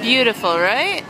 Beautiful, right?